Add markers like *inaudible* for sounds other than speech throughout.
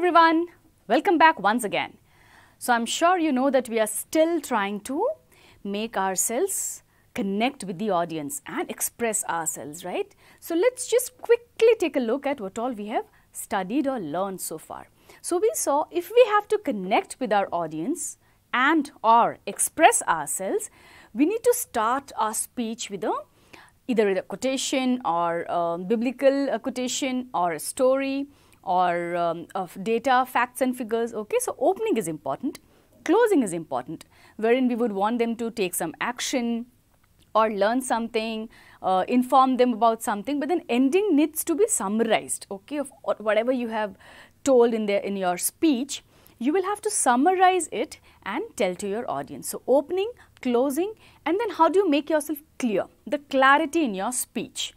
everyone, welcome back once again. So, I'm sure you know that we are still trying to make ourselves connect with the audience and express ourselves, right? So, let's just quickly take a look at what all we have studied or learned so far. So, we saw if we have to connect with our audience and or express ourselves, we need to start our speech with a either a quotation or a biblical uh, quotation or a story or um, of data, facts and figures. Okay, so opening is important, closing is important, wherein we would want them to take some action or learn something, uh, inform them about something, but then ending needs to be summarized. Okay, of whatever you have told in there in your speech, you will have to summarize it and tell to your audience. So opening, closing, and then how do you make yourself clear? The clarity in your speech.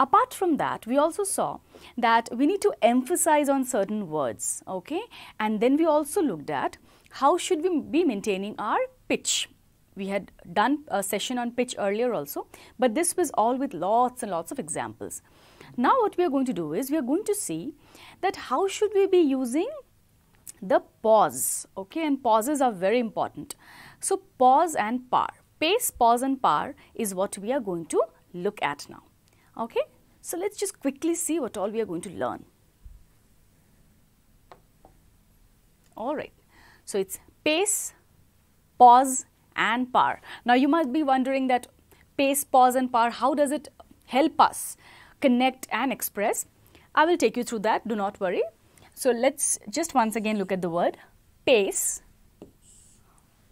Apart from that, we also saw that we need to emphasize on certain words, okay? And then we also looked at how should we be maintaining our pitch. We had done a session on pitch earlier also, but this was all with lots and lots of examples. Now what we are going to do is we are going to see that how should we be using the pause, okay? And pauses are very important. So pause and par, pace, pause and par is what we are going to look at now. Okay? So, let us just quickly see what all we are going to learn. Alright. So, it is pace, pause and par. Now, you must be wondering that pace, pause and par, how does it help us connect and express? I will take you through that, do not worry. So, let us just once again look at the word pace,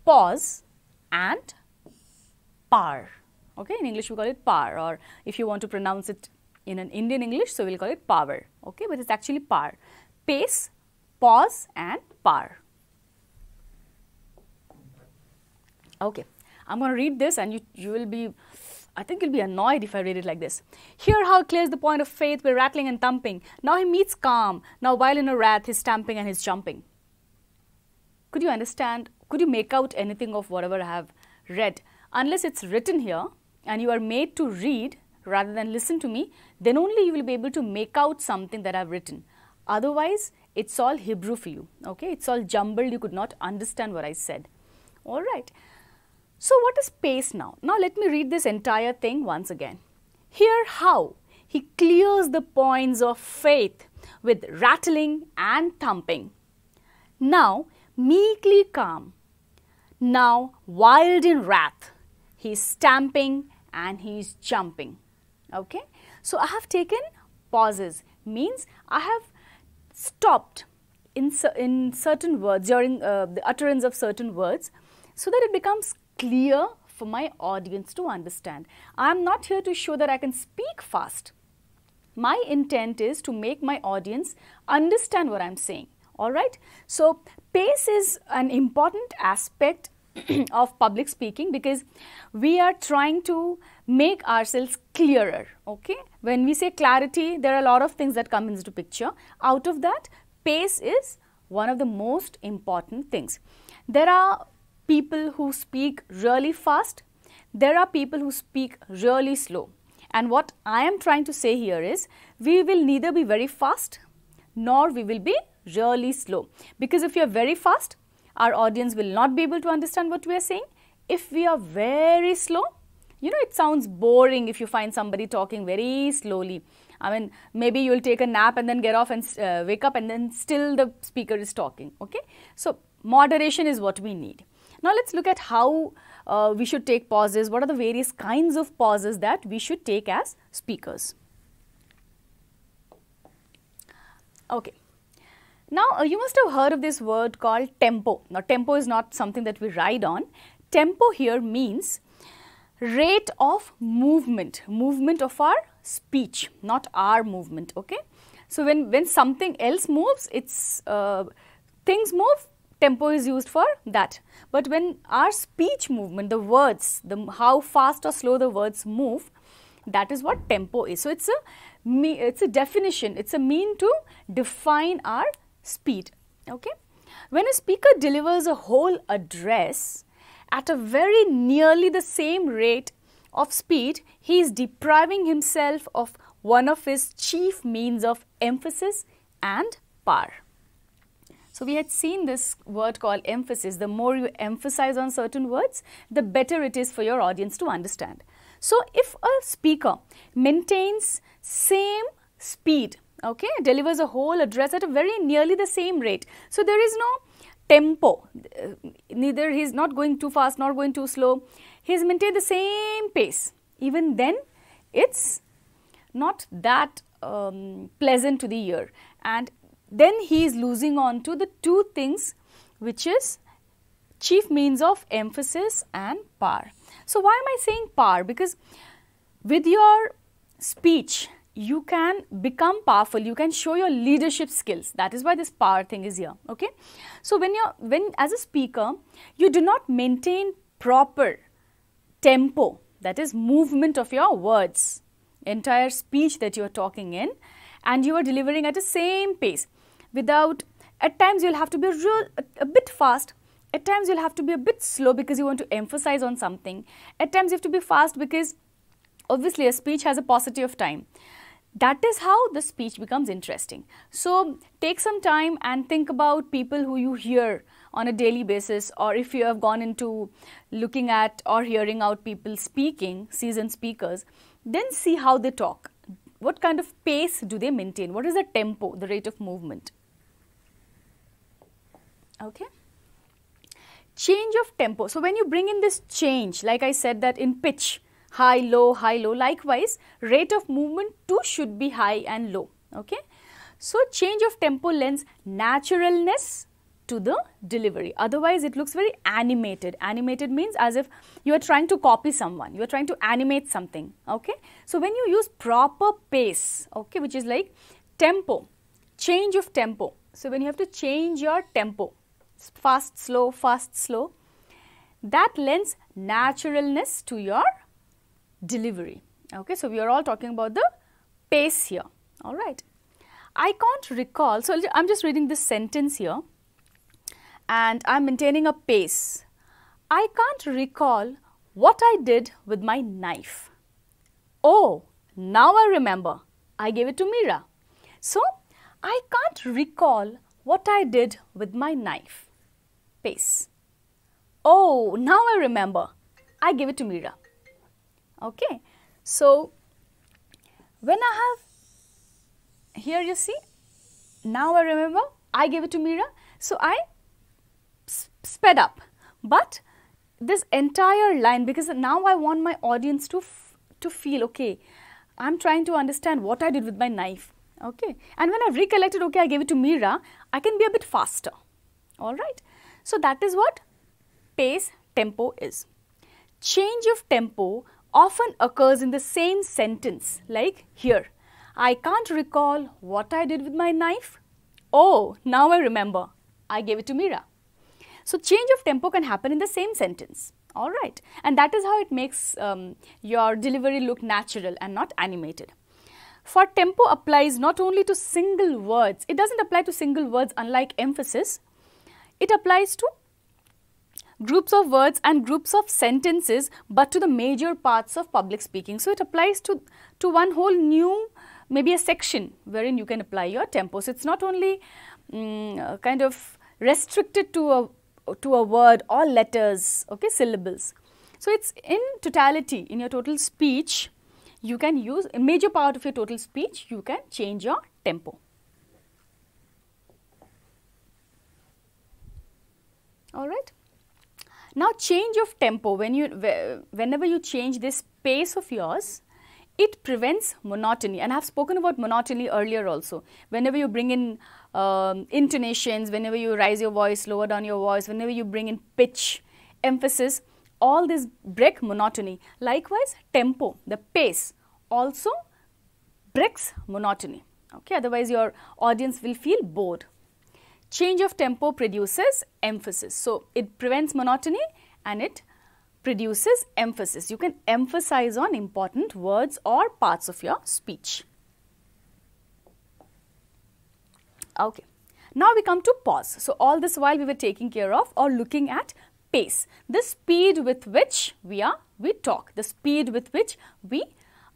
pause and par. Okay, in English we call it par or if you want to pronounce it in an Indian English, so we'll call it power. Okay, but it's actually par. Pace, pause and par. Okay, I'm going to read this and you, you will be, I think you'll be annoyed if I read it like this. Hear how clears the point of faith by rattling and thumping. Now he meets calm. Now while in a wrath, he's stamping and he's jumping. Could you understand? Could you make out anything of whatever I have read? Unless it's written here, and you are made to read rather than listen to me, then only you will be able to make out something that I have written. Otherwise, it's all Hebrew for you. Okay, it's all jumbled. You could not understand what I said. All right. So, what is pace now? Now, let me read this entire thing once again. Hear, how he clears the points of faith with rattling and thumping. Now, meekly calm. Now, wild in wrath. He is stamping and he is jumping. Okay. So, I have taken pauses means I have stopped in, in certain words during uh, the utterance of certain words so that it becomes clear for my audience to understand. I am not here to show that I can speak fast. My intent is to make my audience understand what I am saying. Alright. So, pace is an important aspect *clears throat* of public speaking because we are trying to make ourselves clearer okay? When we say clarity there are a lot of things that come into picture. Out of that pace is one of the most important things. There are people who speak really fast. There are people who speak really slow. And what i am trying to say here is we will neither be very fast nor we will be really slow. Because if you are very fast our audience will not be able to understand what we are saying. If we are very slow, you know, it sounds boring if you find somebody talking very slowly. I mean, maybe you will take a nap and then get off and uh, wake up and then still the speaker is talking, okay. So, moderation is what we need. Now, let us look at how uh, we should take pauses, what are the various kinds of pauses that we should take as speakers. Okay. Now, uh, you must have heard of this word called tempo. Now, tempo is not something that we ride on. Tempo here means rate of movement, movement of our speech, not our movement, okay. So, when, when something else moves, it's uh, things move, tempo is used for that. But when our speech movement, the words, the how fast or slow the words move, that is what tempo is. So, it's a, it's a definition, it's a mean to define our speed. Okay? When a speaker delivers a whole address at a very nearly the same rate of speed, he is depriving himself of one of his chief means of emphasis and power. So we had seen this word called emphasis. The more you emphasize on certain words, the better it is for your audience to understand. So if a speaker maintains same speed, okay, delivers a whole address at a very nearly the same rate. So there is no tempo. Neither he is not going too fast, nor going too slow. He maintained the same pace. Even then, it's not that um, pleasant to the ear. And then he is losing on to the two things which is chief means of emphasis and power. So why am I saying power? Because with your speech, you can become powerful. You can show your leadership skills. That is why this power thing is here okay? So when you're when as a speaker you do not maintain proper tempo that is movement of your words entire speech that you are talking in and you are delivering at the same pace. Without at times you'll have to be real a, a bit fast. At times you'll have to be a bit slow because you want to emphasize on something. At times you have to be fast because obviously a speech has a paucity of time that is how the speech becomes interesting. So take some time and think about people who you hear on a daily basis or if you have gone into looking at or hearing out people speaking, seasoned speakers, then see how they talk. What kind of pace do they maintain? What is the tempo, the rate of movement? Okay. Change of tempo. So when you bring in this change, like I said that in pitch, high, low, high, low. Likewise, rate of movement too should be high and low. Okay. So, change of tempo lends naturalness to the delivery. Otherwise, it looks very animated. Animated means as if you are trying to copy someone, you are trying to animate something. Okay. So, when you use proper pace, okay, which is like tempo, change of tempo. So, when you have to change your tempo, fast, slow, fast, slow, that lends naturalness to your delivery. Okay, so we are all talking about the pace here. All right. I can't recall, so I'm just reading this sentence here and I'm maintaining a pace. I can't recall what I did with my knife. Oh, now I remember. I gave it to Mira. So, I can't recall what I did with my knife. Pace. Oh, now I remember. I gave it to Mira. Okay. So, when I have here you see now I remember I gave it to Mira. So, I sped up, but this entire line because now I want my audience to to feel okay. I'm trying to understand what I did with my knife. Okay. And when I've recollected, okay, I gave it to Mira, I can be a bit faster. All right. So, that is what pace tempo is. Change of tempo often occurs in the same sentence like here. I can't recall what I did with my knife. Oh, now I remember. I gave it to Mira. So, change of tempo can happen in the same sentence. All right. And that is how it makes um, your delivery look natural and not animated. For tempo applies not only to single words, it does not apply to single words unlike emphasis. It applies to groups of words and groups of sentences but to the major parts of public speaking. So, it applies to, to one whole new maybe a section wherein you can apply your tempo. So, it is not only um, kind of restricted to a to a word or letters, okay, syllables. So, it is in totality in your total speech you can use a major part of your total speech you can change your tempo. All right. Now change of tempo, when you, whenever you change this pace of yours, it prevents monotony and I have spoken about monotony earlier also. Whenever you bring in um, intonations, whenever you rise your voice, lower down your voice, whenever you bring in pitch, emphasis, all this break monotony. Likewise, tempo, the pace also breaks monotony. Okay, otherwise your audience will feel bored. Change of tempo produces emphasis. So, it prevents monotony and it produces emphasis. You can emphasize on important words or parts of your speech. Okay. Now we come to pause. So, all this while we were taking care of or looking at pace, the speed with which we are we talk, the speed with which we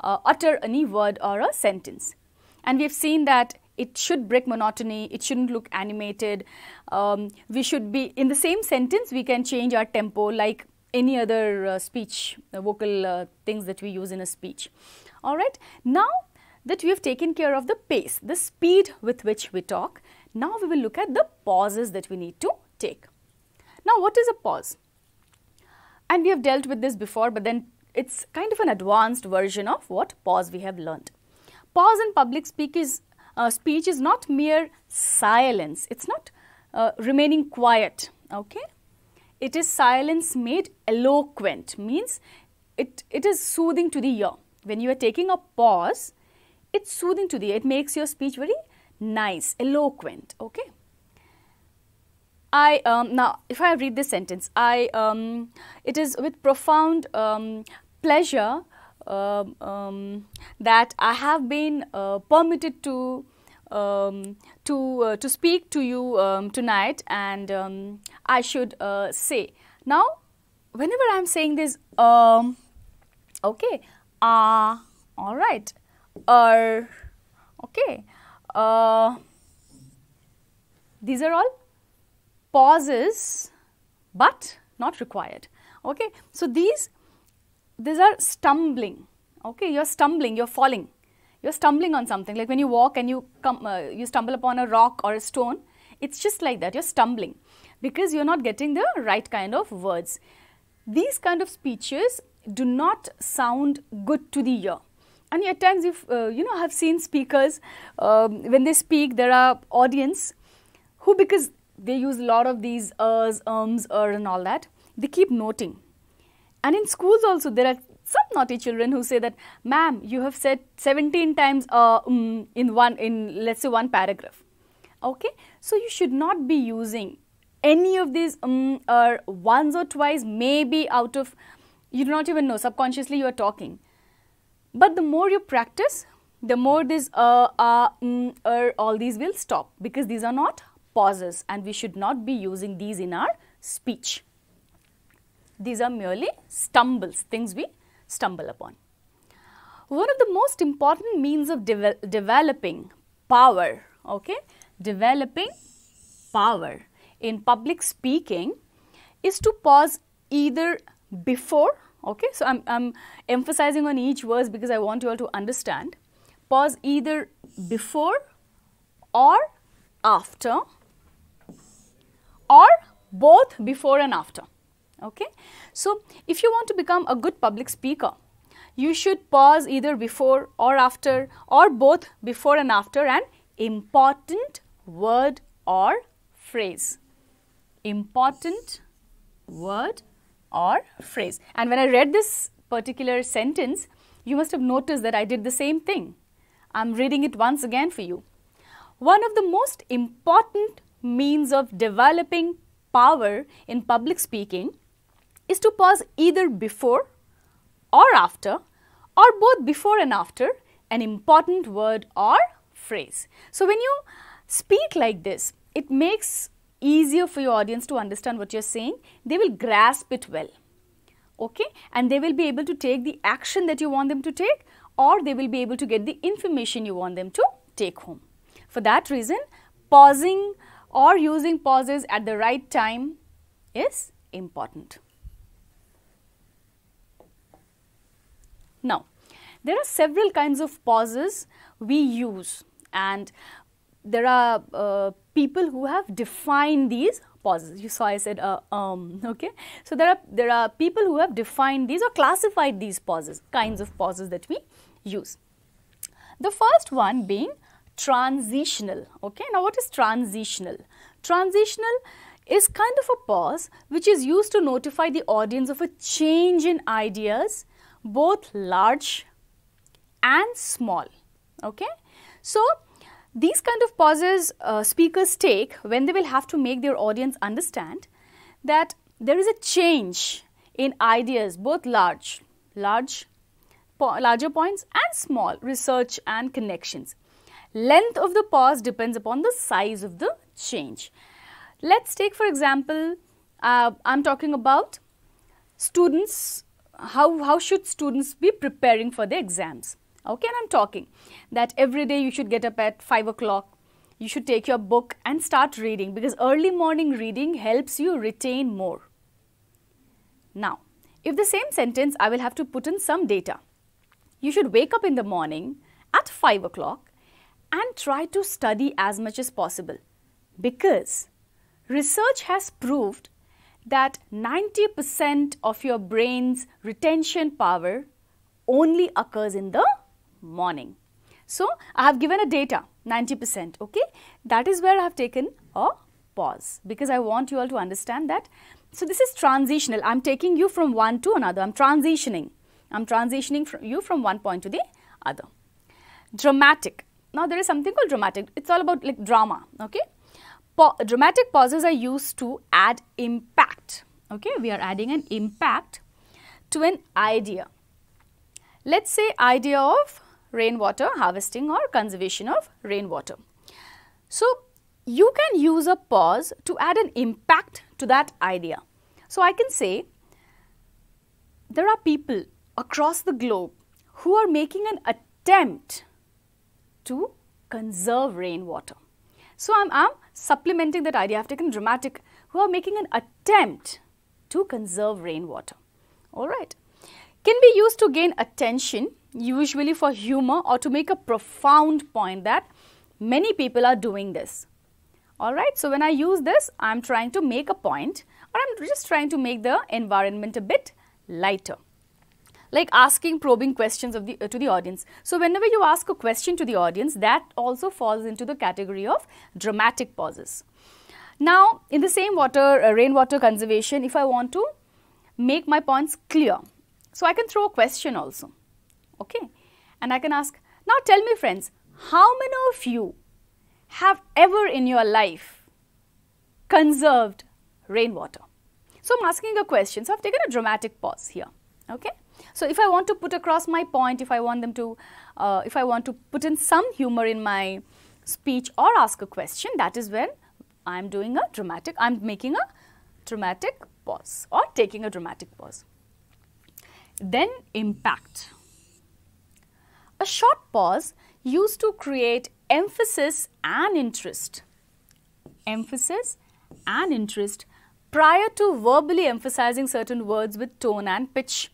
uh, utter any word or a sentence. And we have seen that it should break monotony, it shouldn't look animated. Um, we should be, in the same sentence, we can change our tempo like any other uh, speech, uh, vocal uh, things that we use in a speech. Alright, now that we have taken care of the pace, the speed with which we talk, now we will look at the pauses that we need to take. Now what is a pause? And we have dealt with this before, but then it's kind of an advanced version of what pause we have learned. Pause in public speak is, uh, speech is not mere silence. It's not uh, remaining quiet. Okay, it is silence made eloquent. Means it it is soothing to the ear. When you are taking a pause, it's soothing to the ear. It makes your speech very nice, eloquent. Okay. I um, now if I read this sentence, I um, it is with profound um, pleasure um, um, that I have been uh, permitted to um, to uh, to speak to you tonight, and I should uh, say now whenever I am saying this, okay, ah, uh, all right, er, okay, uh, these are all pauses but not required. Okay. So, these, these are stumbling, okay, you are stumbling, you are falling, you are stumbling on something like when you walk and you come, uh, you stumble upon a rock or a stone, it is just like that, you are stumbling because you are not getting the right kind of words. These kind of speeches do not sound good to the ear. And at times, if uh, you know, have seen speakers um, when they speak, there are audience who because they use a lot of these ers, ums, er and all that. They keep noting. And in schools also there are some naughty children who say that, ma'am, you have said 17 times uh, um, in one, in let's say one paragraph. Okay. So you should not be using any of these um, or once or twice, maybe out of, you do not even know, subconsciously you are talking. But the more you practice, the more this uh, uh, mm, all these will stop because these are not pauses and we should not be using these in our speech. These are merely stumbles, things we stumble upon. One of the most important means of de developing power, okay, developing power in public speaking is to pause either before, okay, so I'm, I'm emphasizing on each verse because I want you all to understand, pause either before or after or both before and after. Okay? So, if you want to become a good public speaker, you should pause either before or after or both before and after an important word or phrase. Important word or phrase. And when I read this particular sentence, you must have noticed that I did the same thing. I am reading it once again for you. One of the most important means of developing power in public speaking is to pause either before or after or both before and after an important word or phrase. So, when you speak like this, it makes easier for your audience to understand what you are saying. They will grasp it well. Okay? And they will be able to take the action that you want them to take or they will be able to get the information you want them to take home. For that reason, pausing or using pauses at the right time is important. Now, there are several kinds of pauses we use and there are uh, people who have defined these pauses. You saw I said uh, um, okay. So, there are, there are people who have defined these or classified these pauses, kinds of pauses that we use. The first one being transitional. Okay, now what is transitional? Transitional is kind of a pause which is used to notify the audience of a change in ideas, both large and small. Okay, so these kind of pauses uh, speakers take when they will have to make their audience understand that there is a change in ideas, both large, large, po larger points and small research and connections. Length of the pause depends upon the size of the change. Let's take for example, uh, I am talking about students, how, how should students be preparing for the exams. Okay, and I'm talking that every day you should get up at 5 o'clock. You should take your book and start reading because early morning reading helps you retain more. Now, if the same sentence I will have to put in some data. You should wake up in the morning at 5 o'clock and try to study as much as possible because research has proved that 90% of your brain's retention power only occurs in the morning. So, I have given a data 90% okay that is where I have taken a pause because I want you all to understand that. So, this is transitional I am taking you from one to another I am transitioning I am transitioning from you from one point to the other. Dramatic now there is something called dramatic it is all about like drama okay. Pa dramatic pauses are used to add impact okay we are adding an impact to an idea. Let us say idea of rainwater harvesting or conservation of rainwater. So, you can use a pause to add an impact to that idea. So, I can say there are people across the globe who are making an attempt to conserve rainwater. So, I am supplementing that idea. I have taken dramatic who are making an attempt to conserve rainwater. Alright. Can be used to gain attention usually for humor or to make a profound point that many people are doing this. Alright, so when I use this, I am trying to make a point or I am just trying to make the environment a bit lighter. Like asking probing questions of the, uh, to the audience. So whenever you ask a question to the audience, that also falls into the category of dramatic pauses. Now, in the same water, uh, rainwater conservation, if I want to make my points clear, so I can throw a question also okay. And I can ask, now tell me friends, how many of you have ever in your life conserved rainwater? So I'm asking a question, so I've taken a dramatic pause here, okay. So if I want to put across my point, if I want them to, uh, if I want to put in some humor in my speech or ask a question, that is when I'm doing a dramatic, I'm making a dramatic pause or taking a dramatic pause. Then impact. A short pause used to create emphasis and interest. Emphasis and interest prior to verbally emphasizing certain words with tone and pitch.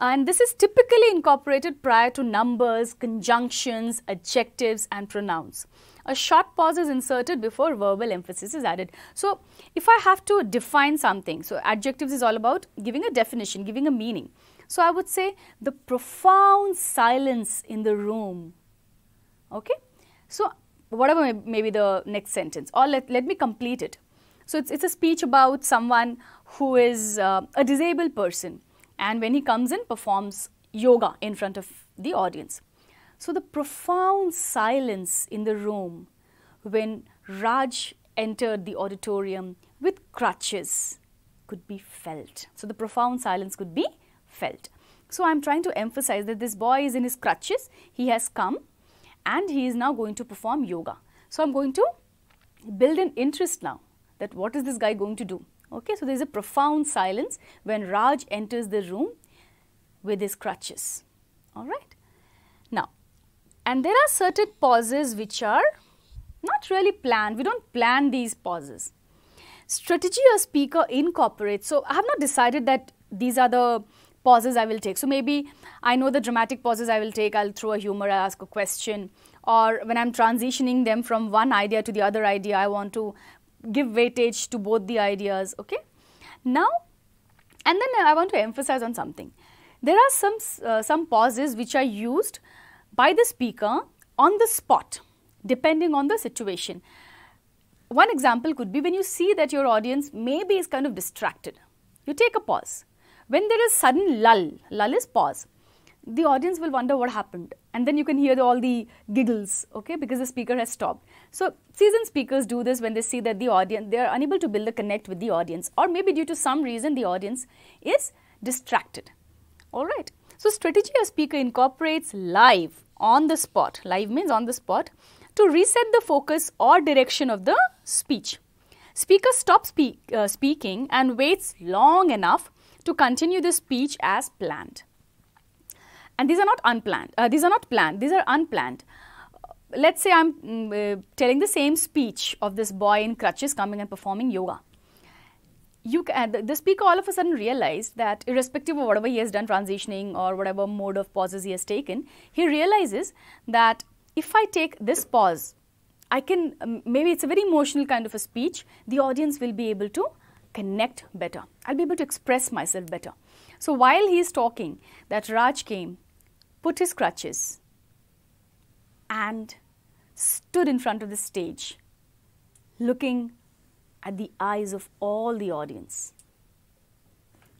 And this is typically incorporated prior to numbers, conjunctions, adjectives and pronouns. A short pause is inserted before verbal emphasis is added. So, if I have to define something, so adjectives is all about giving a definition, giving a meaning. So, I would say the profound silence in the room. Okay? So, whatever may, may be the next sentence or let, let me complete it. So, it's, it's a speech about someone who is uh, a disabled person and when he comes in performs yoga in front of the audience. So, the profound silence in the room when Raj entered the auditorium with crutches could be felt. So, the profound silence could be felt. So, I am trying to emphasize that this boy is in his crutches, he has come and he is now going to perform yoga. So, I am going to build an interest now that what is this guy going to do. Okay, so there is a profound silence when Raj enters the room with his crutches. All right. Now, and there are certain pauses which are not really planned. We don't plan these pauses. Strategy a speaker incorporates. So, I have not decided that these are the pauses I will take. So maybe I know the dramatic pauses I will take, I'll throw a humor, I'll ask a question or when I'm transitioning them from one idea to the other idea, I want to give weightage to both the ideas, okay. Now, and then I want to emphasize on something. There are some, uh, some pauses which are used by the speaker on the spot depending on the situation. One example could be when you see that your audience maybe is kind of distracted. You take a pause when there is sudden lull, lull is pause, the audience will wonder what happened and then you can hear all the giggles okay because the speaker has stopped. So seasoned speakers do this when they see that the audience they are unable to build a connect with the audience or maybe due to some reason the audience is distracted. All right. So strategy a speaker incorporates live on the spot. Live means on the spot to reset the focus or direction of the speech. Speaker stops speak, uh, speaking and waits long enough to continue the speech as planned. And these are not unplanned, uh, these are not planned, these are unplanned. Uh, let's say I'm mm, uh, telling the same speech of this boy in crutches coming and performing yoga. You can, the, the speaker all of a sudden realized that irrespective of whatever he has done transitioning or whatever mode of pauses he has taken, he realizes that if I take this pause, I can, um, maybe it's a very emotional kind of a speech, the audience will be able to connect better. I'll be able to express myself better. So while he is talking, that Raj came, put his crutches, and stood in front of the stage, looking at the eyes of all the audience.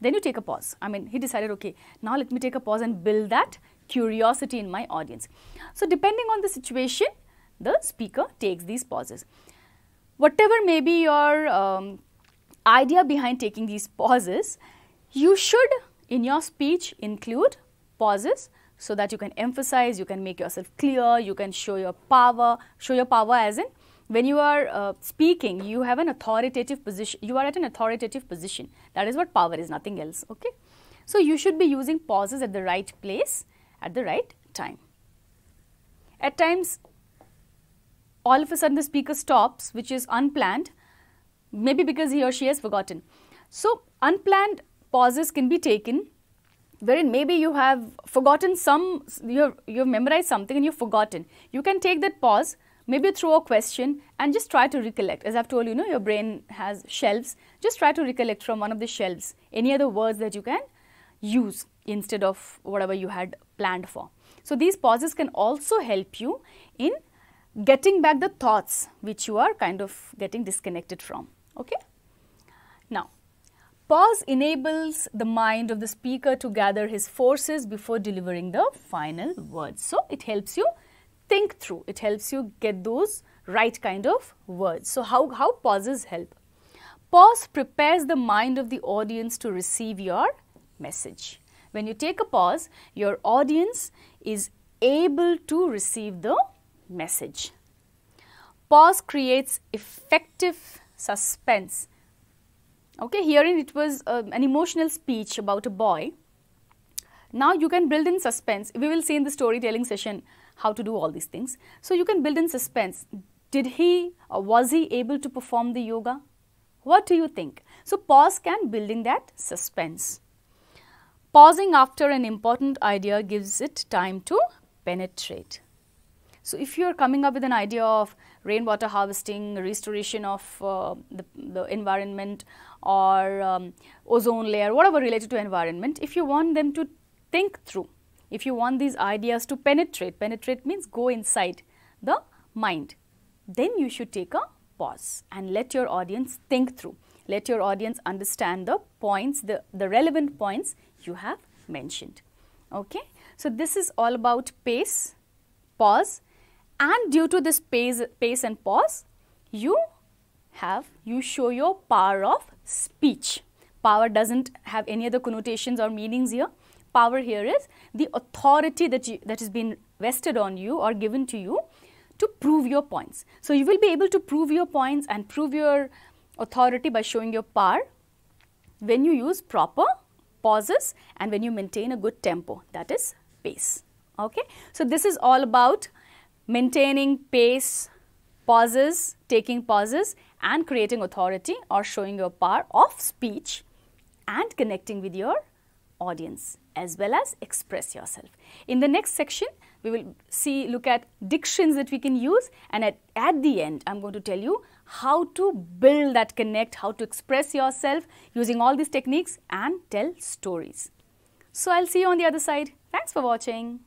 Then you take a pause. I mean, he decided, okay, now let me take a pause and build that curiosity in my audience. So, depending on the situation, the speaker takes these pauses. Whatever may be your um, idea behind taking these pauses, you should in your speech include pauses so that you can emphasize, you can make yourself clear, you can show your power, show your power as in when you are uh, speaking, you have an authoritative position, you are at an authoritative position. That is what power is, nothing else, okay. So, you should be using pauses at the right place at the right time. At times, all of a sudden the speaker stops, which is unplanned, maybe because he or she has forgotten. So, unplanned pauses can be taken wherein maybe you have forgotten some, you have, you have memorized something and you've forgotten. You can take that pause, maybe throw a question and just try to recollect. As I've told you, you know, your brain has shelves. Just try to recollect from one of the shelves any other words that you can use instead of whatever you had planned for. So, these pauses can also help you in getting back the thoughts which you are kind of getting disconnected from. Okay? Pause enables the mind of the speaker to gather his forces before delivering the final words. So, it helps you think through, it helps you get those right kind of words. So, how, how pauses help? Pause prepares the mind of the audience to receive your message. When you take a pause, your audience is able to receive the message. Pause creates effective suspense. Okay, herein it was uh, an emotional speech about a boy. Now you can build in suspense. We will see in the storytelling session how to do all these things. So you can build in suspense. Did he or was he able to perform the yoga? What do you think? So pause can build in that suspense. Pausing after an important idea gives it time to penetrate. So if you are coming up with an idea of rainwater harvesting, restoration of uh, the, the, environment or um, ozone layer, whatever related to environment, if you want them to think through, if you want these ideas to penetrate, penetrate means go inside the mind, then you should take a pause and let your audience think through. Let your audience understand the points, the, the relevant points you have mentioned. Okay? So, this is all about pace, pause and due to this pace, pace and pause, you have, you show your power of speech. Power doesn't have any other connotations or meanings here. Power here is the authority that, you, that has been vested on you or given to you to prove your points. So, you will be able to prove your points and prove your authority by showing your power when you use proper pauses and when you maintain a good tempo that is pace. Okay? So, this is all about maintaining pace, pauses, taking pauses and creating authority or showing your power of speech and connecting with your audience as well as express yourself. In the next section, we will see, look at dictions that we can use and at, at the end, I am going to tell you how to build that connect, how to express yourself using all these techniques and tell stories. So, I will see you on the other side. Thanks for watching.